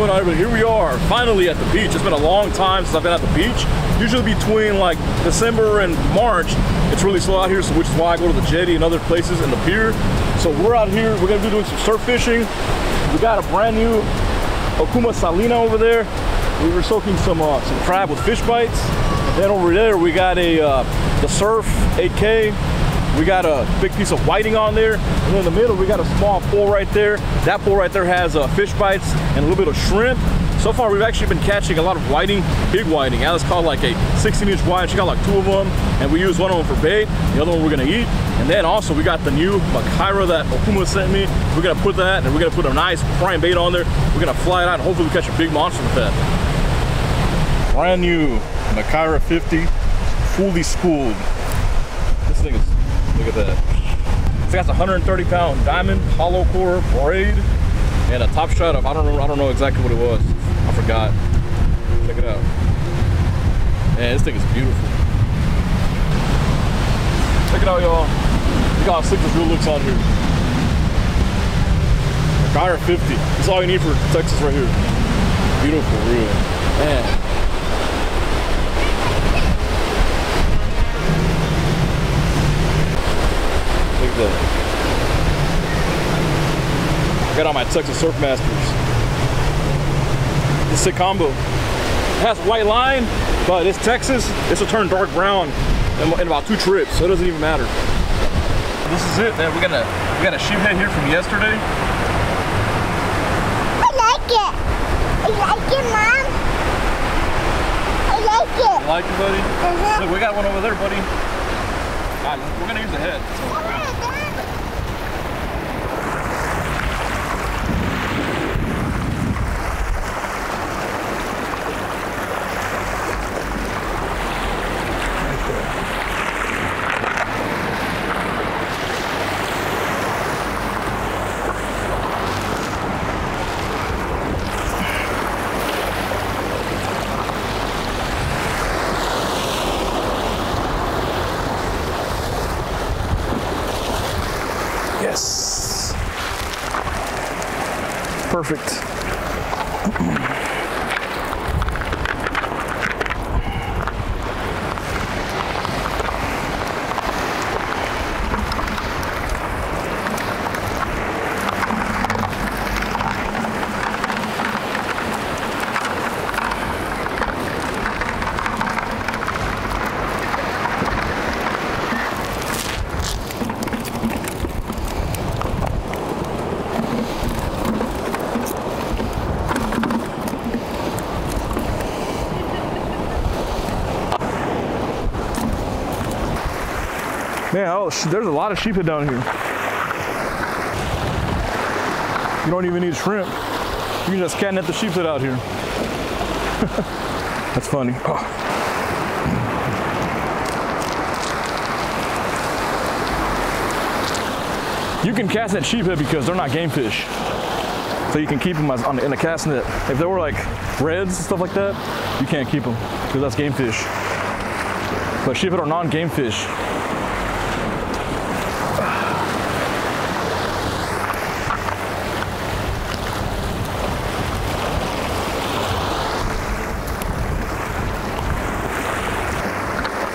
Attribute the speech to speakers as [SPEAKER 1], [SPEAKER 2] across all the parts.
[SPEAKER 1] Going on everybody? Here we are, finally at the beach. It's been a long time since I've been at the beach. Usually between like December and March, it's really slow out here, so which is why I go to the jetty and other places and the pier. So we're out here, we're gonna be doing some surf fishing. We got a brand new Okuma Salina over there. We were soaking some uh, some crab with fish bites. And then over there we got a uh, the Surf 8K we got a big piece of whiting on there. And in the middle, we got a small pole right there. That pole right there has uh, fish bites and a little bit of shrimp. So far, we've actually been catching a lot of whiting, big whiting. Alice caught like a 16 inch whiting. She got like two of them. And we used one of them for bait. The other one we're gonna eat. And then also we got the new Makaira that Okuma sent me. We're gonna put that and we're gonna put a nice prime bait on there. We're gonna fly it out and hopefully we catch a big monster with that. Brand new Makaira 50, fully spooled. This thing is Look at that. It's got a 130 pound diamond, hollow core, braid, and a top shot of, I don't know, I don't know exactly what it was. I forgot. Check it out. Man, this thing is beautiful. Check it out, y'all. Look how sick this looks on here. Gyre 50. That's all you need for Texas right here. Beautiful reel. Man. I got on my Texas Surfmasters. The sick combo. It has white line, but it's Texas. This will turn dark brown in, in about two trips, so it doesn't even matter. This is it, man. We got a we got a sheephead here from yesterday.
[SPEAKER 2] I like it. I like it, mom. I like it.
[SPEAKER 1] You like it, buddy?
[SPEAKER 2] Uh -huh.
[SPEAKER 1] Look, we got one over there, buddy. All right, we're gonna use the head. So. Perfect. Oh, there's a lot of sheephead down here. You don't even need shrimp. You can just catnet the sheephead out here. That's funny. Oh. You can cast net sheephead because they're not game fish. So you can keep them as, on, in a cast net. If they were like reds and stuff like that, you can't keep them because that's game fish. But sheephead are non-game fish.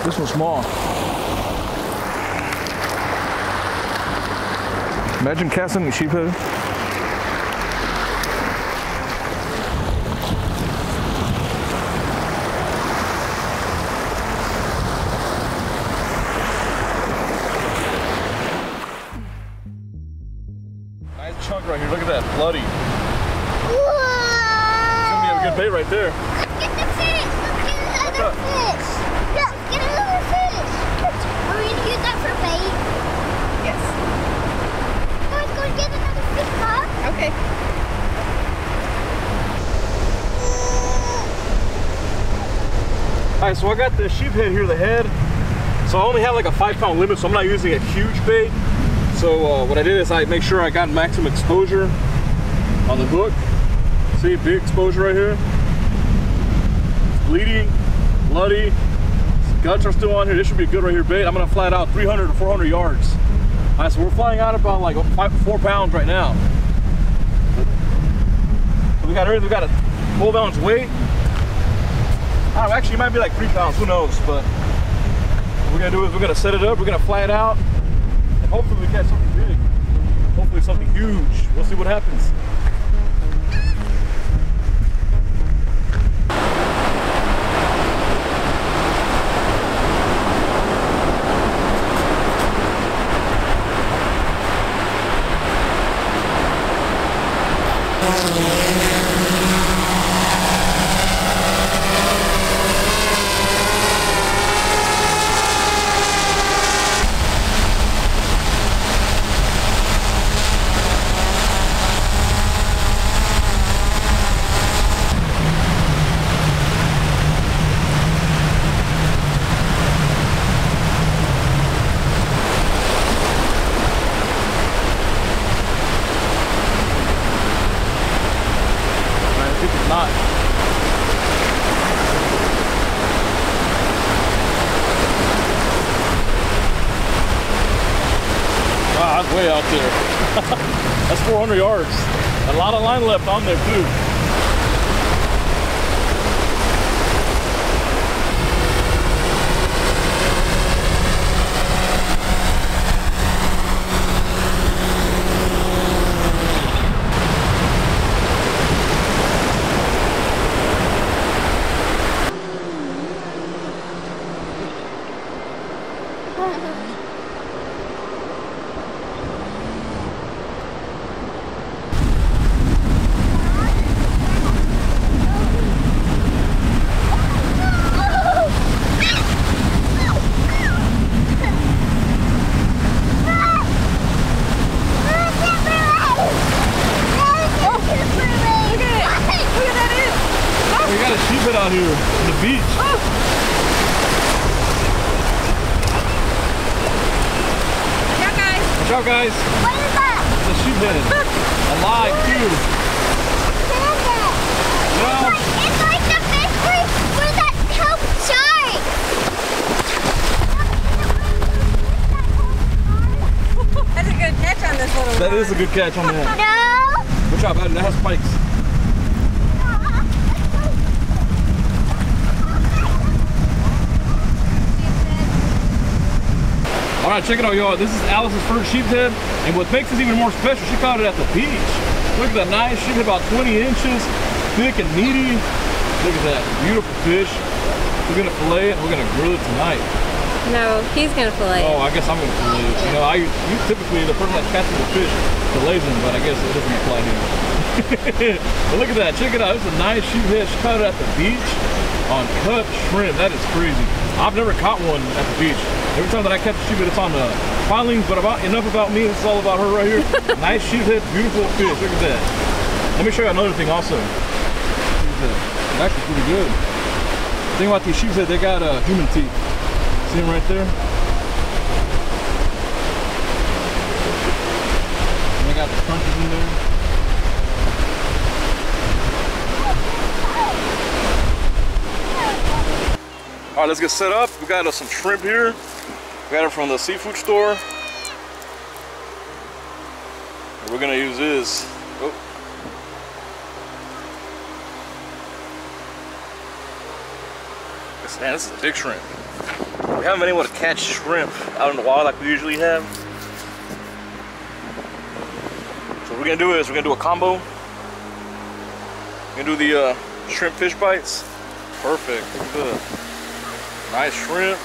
[SPEAKER 1] This one's small. Imagine casting a sheephead. Nice so I got the sheephead here, the head. So I only have like a five pound limit, so I'm not using a huge bait. So uh, what I did is I make sure I got maximum exposure on the hook. See, big exposure right here. It's bleeding, bloody. Guts are still on here. This should be good right here bait. I'm gonna flat out 300 to 400 yards. All right, so we're flying out about like five, four pounds right now. So got everything. We got a full ounce weight. Actually, it might be like three pounds. Who knows? But what we're gonna do is we're gonna set it up. We're gonna fly it out, and hopefully we catch something big. Hopefully something huge. We'll see what happens. Man, I think it's not. Wow, that's way out there. that's 400 yards. A lot of line left on there too. We got a sheephead out here on the beach. Watch out, guys. It's a sheephead. Alive, too. Well,
[SPEAKER 2] It's like the fish where, where that help shark.
[SPEAKER 3] That's a good catch on this little
[SPEAKER 1] that
[SPEAKER 3] one.
[SPEAKER 1] is a good catch on that.
[SPEAKER 2] No.
[SPEAKER 1] Watch out. That has spikes. All right, check it out, y'all. This is Alice's first sheephead, and what makes this even more special, she caught it at the beach. Look at that nice sheephead, about 20 inches, thick and meaty. Look at that, beautiful fish. We're gonna fillet it, and we're gonna grill it tonight.
[SPEAKER 3] No, he's gonna fillet. it.
[SPEAKER 1] Oh, I guess I'm gonna fillet it. You know, I you typically the person that catches the fish fillets them, but I guess it doesn't apply here. but look at that, check it out. This is a nice sheephead. She caught it at the beach on cut shrimp. That is crazy. I've never caught one at the beach. Every time that I catch a sheephead, it's on the filings. But about enough about me. This is all about her right here. nice sheephead, beautiful fish. Look at that. Let me show you another thing also. Look at. It's actually pretty good. The thing about these sheephead, they got uh, human teeth. See them right there? And they got the crunches in there. All right, let's get set up. We got uh, some shrimp here. Got it from the seafood store. We're gonna use this. Oh. Man, this is a big shrimp. We haven't been able to catch shrimp out in the wild like we usually have. So what we're gonna do is we're gonna do a combo. We're gonna do the uh, shrimp fish bites. Perfect. Nice shrimp.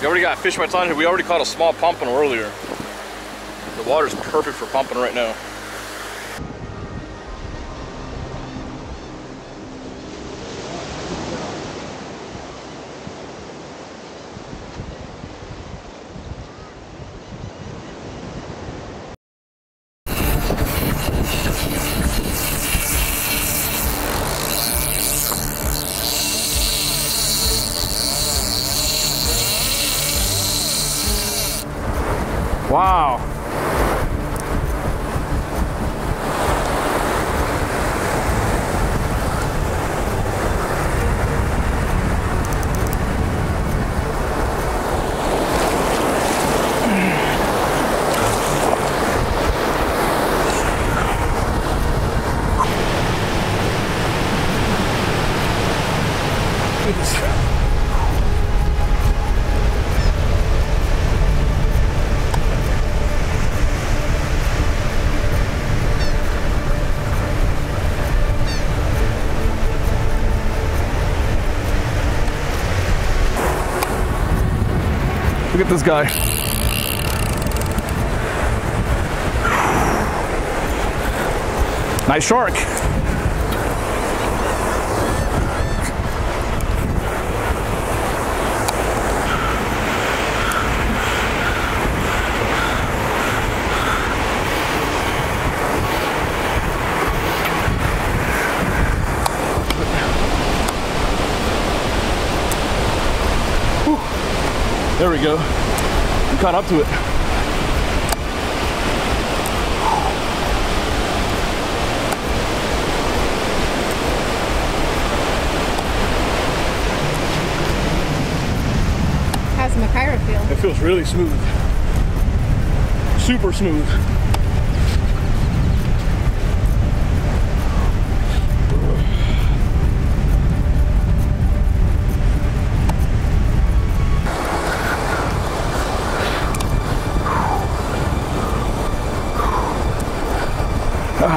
[SPEAKER 1] We already got fish bites on here. We already caught a small pompano earlier. The water's perfect for pumping right now. Wow. Look at this guy. Nice shark. There we go. We caught up to it.
[SPEAKER 3] How's the Makaira feel?
[SPEAKER 1] It feels really smooth. Super smooth. Right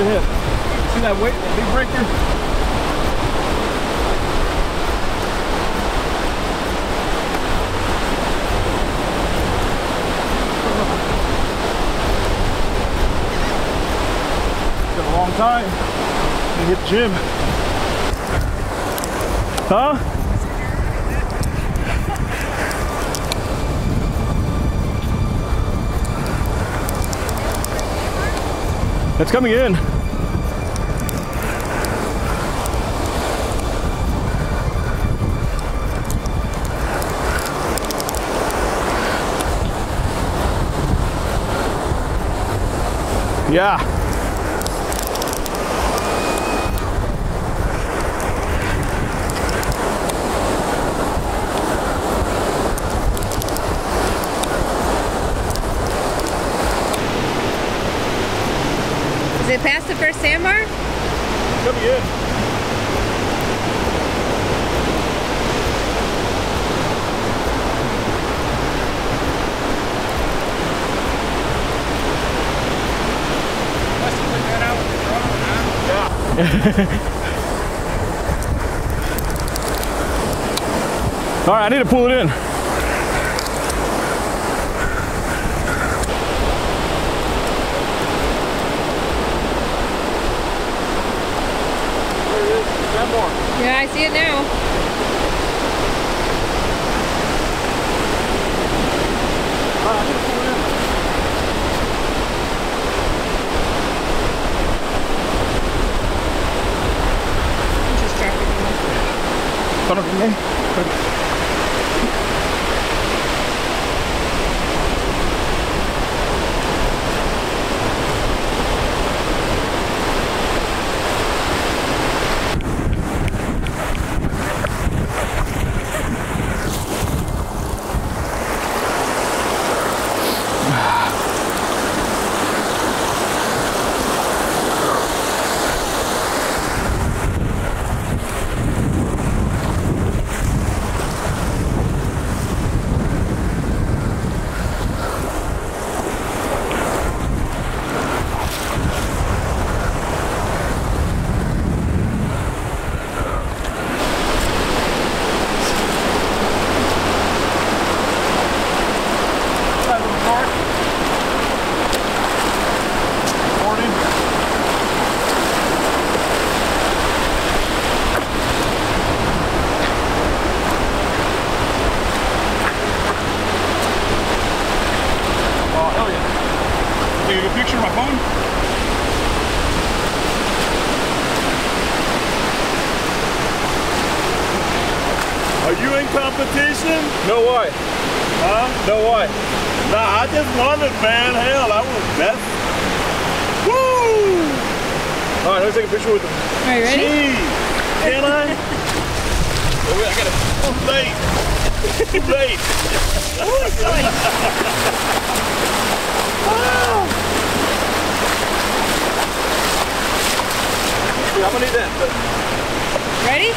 [SPEAKER 1] ahead. See that weight, that big breaker? A long time. to hit the gym. Huh? It's coming in. Yeah.
[SPEAKER 3] It past the first sandbar?
[SPEAKER 1] Coming in. All right, I need to pull it in. There it is, sandbar.
[SPEAKER 3] Yeah, I see it now.
[SPEAKER 1] All right, I need to pull it in.
[SPEAKER 3] Just drop it in.
[SPEAKER 1] Para
[SPEAKER 4] fishing?
[SPEAKER 1] No why?
[SPEAKER 4] Huh?
[SPEAKER 1] No why?
[SPEAKER 4] Nah, I just wanted, man. Hell, I was mess. Woo!
[SPEAKER 1] All right, let's take a picture with them.
[SPEAKER 3] Are you ready?
[SPEAKER 4] Gee, can I?
[SPEAKER 1] oh, I got it.
[SPEAKER 4] Too late. Late. Oh it's late. oh. I'm gonna need that.
[SPEAKER 3] Ready?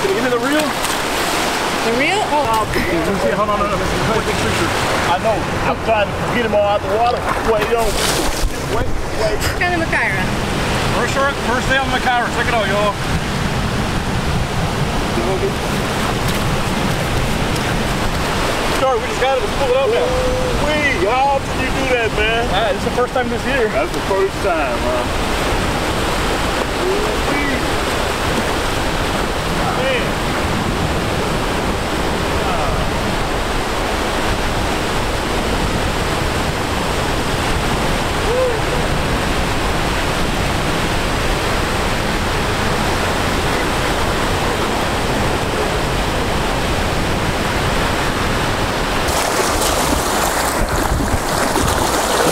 [SPEAKER 1] Can you give me the reel?
[SPEAKER 3] The real? Oh,
[SPEAKER 1] Let me. Hold on, hold on. This is a big picture.
[SPEAKER 4] I know. I'm trying to get him all out the water. Wait, yo. Wait, wait.
[SPEAKER 3] kind of Makaira.
[SPEAKER 1] First short, first day on my car. Check it out, y'all. Sorry, we just got it. Let's pull it up now.
[SPEAKER 4] Wee, how often you do that, man?
[SPEAKER 1] Ah, this is the first time this year.
[SPEAKER 4] That's the first time, huh? Wee. Man.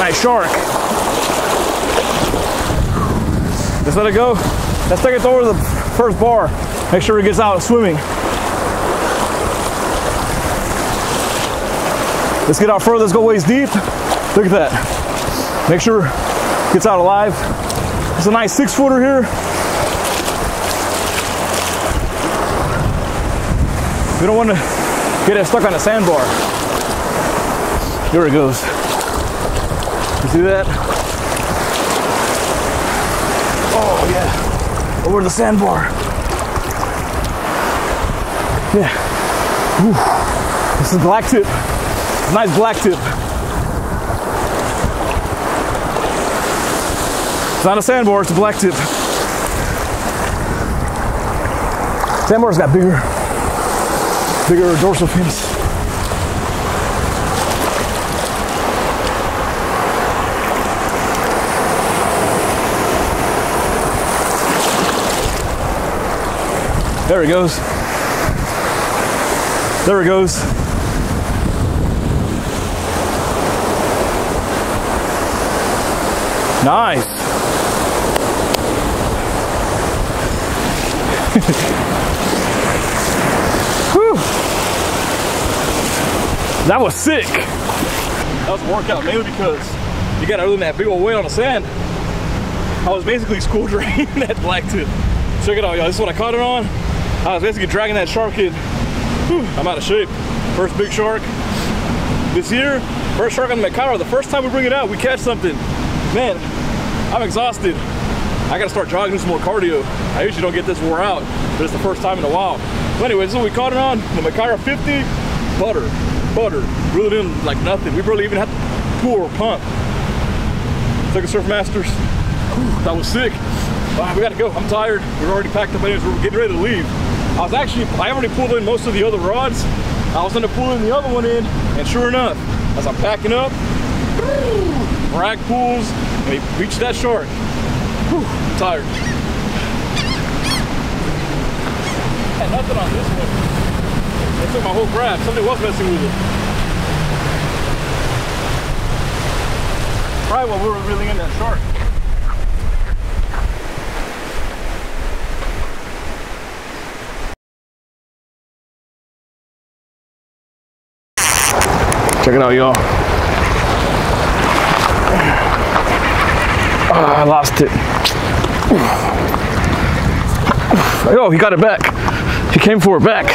[SPEAKER 1] Nice shark. Let's let it go. Let's take it over the first bar. Make sure it gets out swimming. Let's get out further. Let's go waist deep. Look at that. Make sure it gets out alive. It's a nice six footer here. We don't want to get it stuck on a sandbar. Here it goes. You see that? Oh yeah. Over the sandbar. Yeah. Whew. This is black tip. Nice black tip. It's not a sandbar, it's a black tip. Sandbar's got bigger, bigger dorsal fins. There he goes. There he goes. Nice. Whew. That was sick. That was a workout mainly because you got other than that big old weight on the sand. I was basically school draining that black tip. Check it out, y'all. This is what I caught it on. I was basically dragging that shark in. Whew, I'm out of shape. First big shark this year. First shark on the Makaira. The first time we bring it out, we catch something. Man, I'm exhausted. I gotta start jogging, some more cardio. I usually don't get this wore out, but it's the first time in a while. So anyway, this is what we caught it on. The Makaira 50, butter, butter. Really didn't like nothing. We barely even had to pull or pump. Took a Surf Masters. Whew, that was sick. We gotta go. I'm tired. We're already packed up anyways. We're getting ready to leave. I was actually, I already pulled in most of the other rods. I was gonna pull in the other one in, and sure enough, as I'm packing up, rack pulls, and he reached that shark. Whew, I'm tired. Had nothing on this one. They took my whole grab. Something was messing with it. Probably while we were reeling in that shark. Check it out, y'all. Ah, I lost it. Oh, he got it back. He came for it back.